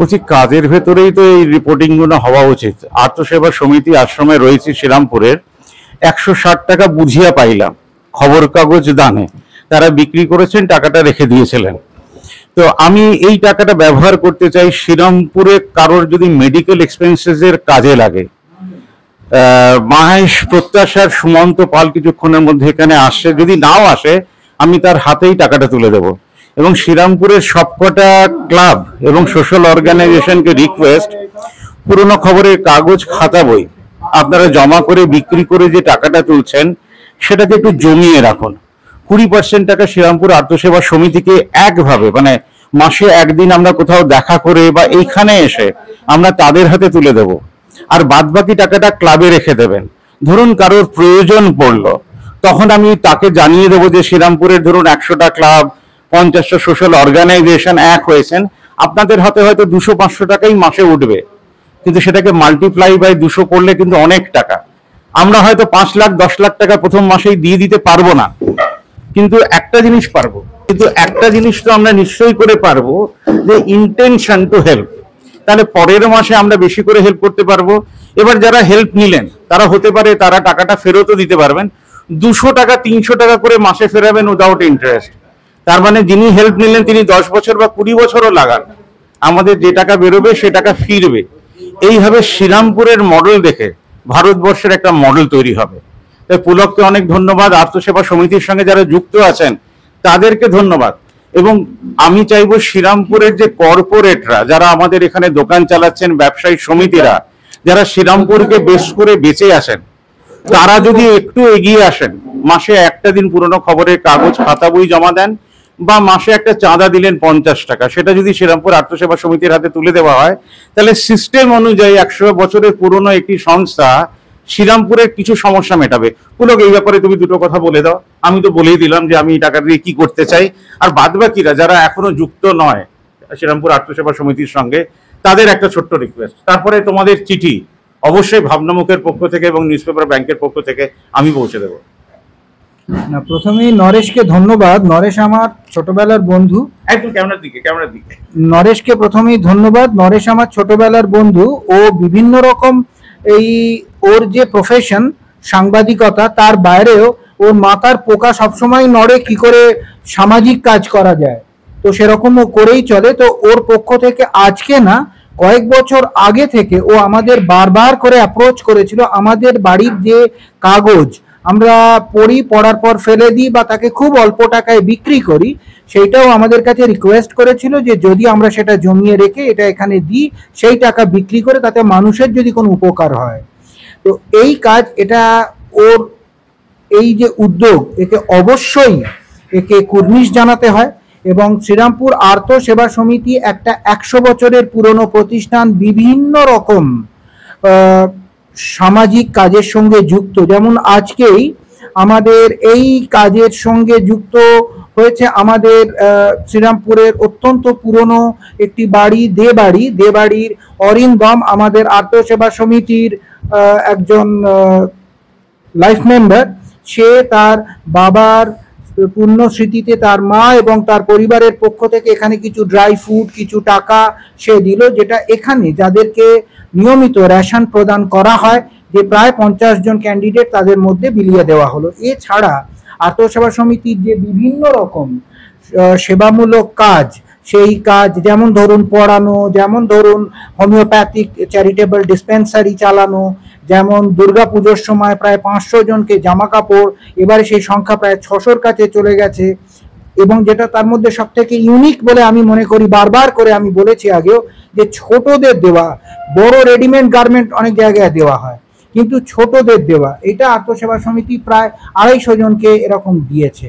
বলছি, কাজের ভেতরেই তো এই রিপোর্টিংগুলো হওয়া উচিত। আত্মসেবা সমিতি আশ্রমে রয়েছে শ্রীরামপুরের। একশো ষাট টাকা বুঝিয়া পাইলাম খবর কাগজ দানে। তারা বিক্রি করেছেন, টাকাটা রেখে দিয়েছিলেন। তো আমি এই টাকাটা ব্যবহার করতে চাই, শ্রীরামপুরে কারোর যদি মেডিকেল এক্সপেন্সেস এর কাজে লাগে। মাহেশ প্রত্যাশার, সুমন্ত পাল কিছুক্ষণের মধ্যে এখানে আসছে যদি নাও আসে, আমি তার হাতেই টাকাটা তুলে দেব। এবং শ্রীরামপুরের সবকটা ক্লাব এবং সোশ্যাল অর্গানাইজেশনকে রিকোয়েস্ট পুরনো খবরের কাগজ খাতা বই। আপনারা জমা করে, বিক্রি করে যে টাকাটা তুলছেন, সেটাকে একটু জমিয়ে রাখুন। কুড়ি পার্সেন্ট টাকা শ্রীরামপুর আত্মসেবা সমিতিকে একভাবে মানে মাসে একদিন আমরা কোথাও দেখা করে বা এইখানে এসে আমরা তাদের হাতে তুলে দেব। আর বাদ বাকি টাকাটা ক্লাবে রেখে দেবেন। ধরুন কারোর প্রয়োজন পড়ল, তখন আমি তাকে জানিয়ে দেবো যে শ্রীরামপুরের ধরুন একশোটা ক্লাব পঞ্চাশটা সোশ্যাল অর্গানাইজেশন এক হয়েছেন। আপনাদের হাতে হয়তো দুশো, পাঁচশো টাকাই মাসে উঠবে। কিন্তু সেটাকে মাল্টিপ্লাই বাই দুশো করলে কিন্তু অনেক টাকা। আমরা হয়তো পাঁচ লাখ, দশ লাখ টাকা প্রথম মাসেই দিয়ে দিতে পারব না। কিন্তু একটা জিনিস পারব। কিন্তু একটা জিনিস তো আমরা নিশ্চয়ই করে পারব, যে ইন্টেনশন টু হেল্প তাহলে পরের মাসে আমরা বেশি করে হেল্প করতে পারব। এবার যারা হেল্প নিলেন, তারা হতে পারে তারা টাকাটা ফেরতও দিতে পারবেন। দুশো টাকা, তিনশো টাকা করে মাসে ফেরাবেন উইদাউট ইন্টারেস্ট তার মানে যিনি হেল্প নিলেন, তিনি দশ বছর বা কুড়ি বছরও লাগান। আমাদের যে টাকা বেরোবে, সে টাকা ফিরবে। এইভাবে শ্রীরামপুরের মডেল দেখে ভারতবর্ষের একটা মডেল তৈরি হবে। তাই পুলককে অনেক ধন্যবাদ। আত্মসেবা সমিতির সঙ্গে যারা যুক্ত আছেন, তাদেরকে ধন্যবাদ। এবং আমি চাইব শ্রীরামপুরের যে কর্পোরেটরা যারা আমাদের এখানে দোকান চালাচ্ছেন, ব্যবসায়ী সমিতিরা, যারা শ্রীরামপুরকে বেশ করে বেঁচে আসেন তারা যদি একটু এগিয়ে আসেন, মাসে একটা দিন পুরনো খবরের কাগজ, খাতা বই জমা দেন বা মাসে একটা চাঁদা দিলেন পঞ্চাশ টাকা, সেটা যদি শ্রীরামপুর আত্মসেবা সমিতির হাতে তুলে দেওয়া হয়, তাহলে সিস্টেম অনুযায়ী একশো বছরের পুরনো একটি সংস্থা শ্রীরামপুরের কিছু সমস্যা মেটাবে। পুলক, এই ব্যাপারে তুমি দুটো কথা বলে দাও। আমি তো বলেই দিলাম যে আমি টাকা দিয়ে কি করতে চাই। আর বাদ বাকিরা যারা এখনও যুক্ত নয় শ্রীরামপুর আত্মসেবা সমিতির সঙ্গে, তাদের একটা ছোট্ট রিকোয়েস্ট তারপরে তোমাদের চিঠি, অবশ্যই ভাবনামুখের পক্ষ থেকে এবং নিউজ পেপার ব্যাংকের পক্ষ থেকে আমি পৌঁছে দেবো। না প্রথমেই নরেশকে ধন্যবাদ। নরেশ আমার ছোটবেলার বন্ধু। একদম ক্যামেরার দিকে ক্যামেরার দিকে। নরেশকে প্রথমেই ধন্যবাদ। নরেশ আমার ছোটবেলার বন্ধু। ও বিভিন্ন রকম এই ওর যে প্রফেশন সাংবাদিকতা তার বাইরেও ওর মাথার পোকা সবসময় নড়ে কি করে সামাজিক কাজ করা যায়। তো সেরকম ও করেই চলে। তো ওর পক্ষ থেকে আজকে না কয়েক বছর আগে থেকে ও আমাদের বারবার করে অ্যাপ্রোচ করেছিল আমাদের বাড়ির যে কাগজ আমরা পড়ি, পড়ার পর ফেলে দিই বা তাকে খুব অল্প টাকায় বিক্রি করি, সেইটাও আমাদের কাছে রিকোয়েস্ট করেছিল যে যদি আমরা সেটা জমিয়ে রেখে এটা এখানে দিই, সেই টাকা বিক্রি করে তাতে মানুষের যদি কোনো উপকার হয়। তো এই কাজ, এটা ওর এই যে উদ্যোগ, একে অবশ্যই একে কুর্নিশ জানাতে হয় এবং শ্রীরামপুর আর্থ সেবা সমিতি একটা একশো বছরের পুরনো প্রতিষ্ঠান বিভিন্ন রকম সামাজিক কাজের সঙ্গে যুক্ত। যেমন আজকেই আমাদের এই কাজের সঙ্গে যুক্ত হয়েছে আমাদের শ্রীরামপুরের অত্যন্ত পুরনো একটি বাড়ি দে বাড়ি দে বাড়ির অরিন্দম আমাদের আর্থ সেবা সমিতির একজন লাইফ মেম্বার সে তার বাবার পূর্ণ স্মৃতিতে তার মা এবং তার পরিবারের পক্ষ থেকে এখানে কিছু ড্রাই ফুড কিছু টাকা সে দিল, যেটা এখানে যাদেরকে নিয়মিত রেশন প্রদান করা হয়, যে প্রায় পঞ্চাশ জন ক্যান্ডিডেট তাদের মধ্যে বিলিয়ে দেওয়া হলো। এছাড়া আত্মসেবা সমিতির যে বিভিন্ন রকম সেবামূলক কাজ, সেই কাজ যেমন ধরুন পড়ানো, যেমন ধরুন হোমিওপ্যাথিক চ্যারিটেবল ডিসপেন্সারি চালানো, যেমন দুর্গাপুজোর সময় প্রায় পাঁচশো জনকে জামা কাপড় এবারে সেই সংখ্যা প্রায় ছশোর কাছে চলে গেছে। এবং যেটা তার মধ্যে সব থেকে ইউনিক বলে আমি মনে করি, বারবার করে আমি বলেছি আগেও যে ছোটদের দেওয়া, বড় রেডিমেড গার্মেন্ট অনেক জায়গায় দেওয়া হয়, কিন্তু ছোটদের দেওয়া, এটা আত্মসেবা সমিতি প্রায় আড়াইশো জনকে এরকম দিয়েছে।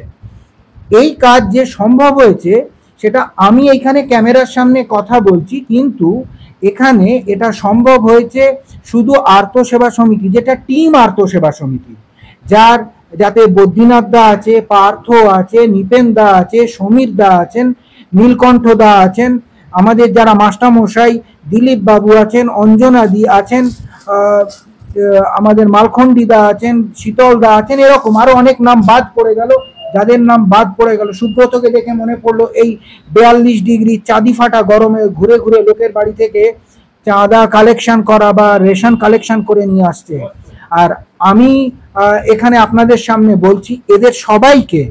এই কাজ যে সম্ভব হয়েছে, সেটা আমি এখানে ক্যামেরার সামনে কথা বলছি, কিন্তু এখানে এটা সম্ভব হয়েছে শুধু আর্ত সেবা সমিতি, যেটা টিম আর্ত সেবা সমিতি, যার যাতে বদ্রীনাথ দা আছে, পার্থ আছে, নিপেন দা আছে, সমীর দা আছেন, নীলকণ্ঠ দা আছেন আমাদের যারা মাস্টারমশাই দিলীপ বাবু আছেন অঞ্জনাদি আছেন আমাদের মালখণ্ডী দা আছেন, শীতল দা আছেন, এরকম আরও অনেক নাম বাদ পড়ে গেল। যাদের নাম বাদ পড়ে গেল, সুব্রতকে দেখে মনে পড়ল এই বিয়াল্লিশ ডিগ্রি চাঁদি ফাটা গরমে ঘুরে ঘুরে লোকের বাড়ি থেকে চাঁদা কালেকশন করা বা রেশন কালেকশন করে নিয়ে আসছে। আর আমি এখানে আপনাদের সামনে বলছি, এদের সবাইকে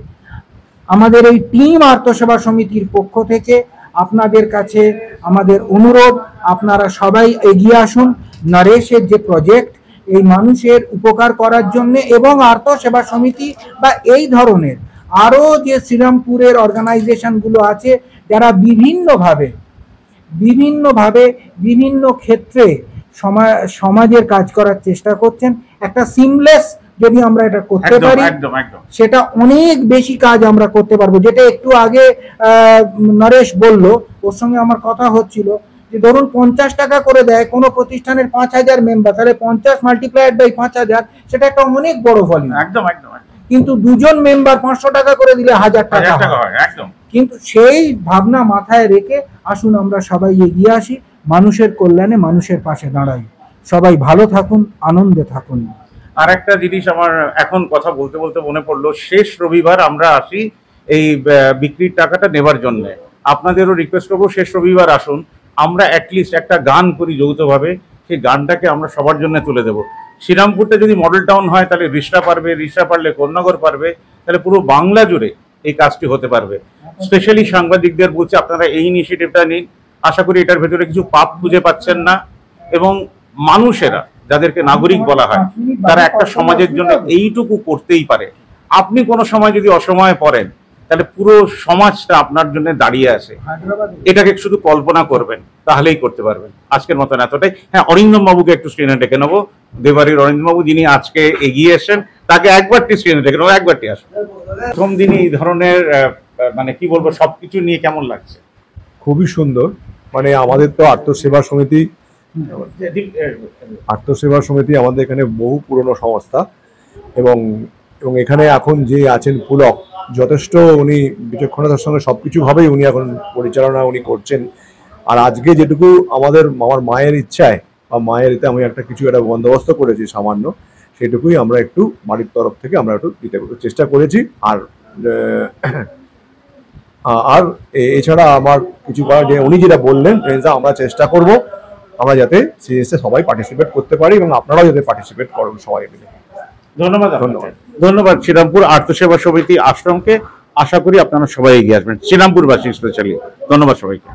আমাদের এই টিম আর্থসেবা সমিতির পক্ষ থেকে আপনাদের কাছে আমাদের অনুরোধ, আপনারা সবাই এগিয়ে আসুন নরেশের যে প্রজেক্ট এই মানুষের উপকার করার জন্য এবং আর্থসেবা সমিতি বা এই ধরনের আরও যে শ্রীরামপুরের অর্গানাইজেশনগুলো আছে, যারা বিভিন্নভাবে বিভিন্নভাবে বিভিন্ন ক্ষেত্রে সমা- সমাজের কাজ করার চেষ্টা করছেন, একটা সিমলেস যদি আমরা এটা করতে পারি সেটা অনেক বেশি কাজ আমরা করতে পারব। যেটা একটু আগে নরেশ বলল ওর সঙ্গে আমার কথা হচ্ছিল যে ধরুন পঞ্চাশ টাকা করে দেয় কোনো প্রতিষ্ঠানের পাঁচ হাজার মেম্বার তাহলে পঞ্চাশ মাল্টিপ্লাইড বাই পাঁচ হাজার সেটা একটা অনেক বড় ভলিউম একদম একদম। কিন্তু দুজন মেম্বার পাঁচশো টাকা করে দিলে হাজার টাকা একদম। কিন্তু সেই ভাবনা মাথায় রেখে আসুন আমরা সবাই এগিয়ে আসি মানুষের কল্যাণে মানুষের পাশে দাঁড়াই। সবাই ভালো থাকুন আনন্দে থাকুন। আর একটা জিনিস আমার এখন কথা বলতে বলতে মনে পড়ল, শেষ রবিবার আমরা আসি এই বিক্রির টাকাটা নেবার জন্য। আপনাদেরও রিকোয়েস্ট করব, শেষ রবিবার আসুন। আমরা অ্যাটলিস্ট একটা গান করি যৌথভাবে, সেই গানটাকে আমরা সবার জন্য তুলে দেবো। শ্রীরামপুরটা যদি মডেল টাউন হয়, তাহলে রিসরা পারবে, রিসরা পারলে কন্যাগর পারবে, তাহলে পুরো বাংলা জুড়ে এই কাজটি হতে পারবে। স্পেশালি সাংবাদিকদের বলছে, আপনারা এই ইনিশিয়েটিভটা নিন। আশা করি এটার ভেতরে কিছু পাপ খুঁজে পাচ্ছেন না। এবং মানুষেরা যাদেরকে নাগরিক বলা হয় তারা একটা সমাজের জন্য এইটুকু করতেই পারে। আপনি কোনো সময় যদি অসময়ে পড়েন তাহলে পুরো সমাজটা আপনার জন্য দাঁড়িয়ে আছে। এটাকে শুধু কল্পনা করবেন তাহলেই করতে পারবেন। আজকের মতন এতটাই। হ্যাঁ অরিন্দম বাবুকে একটু স্ক্রিনে ডেকে নেব। দেবাড়ির অরিন্দম বাবু যিনি আজকে এগিয়ে এসেছেন তাকে একবারটি স্ক্রিনে ডেকে নেব। একবারটি আসুন। প্রথম দিনই এই ধরনের মানে কি বলব সবকিছু নিয়ে কেমন লাগছে? খুবই সুন্দর। মানে আমাদের তো আত্মসেবা সমিতি আত্মসেবা সমিতি আমাদের এখানে বহু পুরনো সংস্থা এবং এবং এখানে এখন যে আছেন পুলক, যথেষ্ট উনি বিচক্ষণতার সঙ্গে সব কিছুভাবেই উনি এখন পরিচালনা উনি করছেন। আর আজকে যেটুকু আমাদের, আমার মায়ের ইচ্ছায়, বা মায়ের এতে আমি একটা কিছু একটা বন্দোবস্ত করেছি সামান্য, সেটুকুই আমরা একটু বাড়ির তরফ থেকে আমরা একটু দিতে চেষ্টা করেছি। আর আর এছাড়া আমার কিছু করার যে উনি যেটা বললেন আমরা চেষ্টা করব। আমরা যাতে সিরিজে সবাই পার্টিসিপেট করতে পারি এবং আপনারাও যাতে পার্টিসিপেট করুন সবাই মিলে। ধন্যবাদ ধন্যবাদ। ধন্যবাদ শ্রীরামপুর আর্থসেবা সমিতি আশ্রমকে। আশা করি আপনারা সবাই এগিয়ে আসবেন। শ্রীরামপুরবাসী স্পেশালি ধন্যবাদ সবাইকে।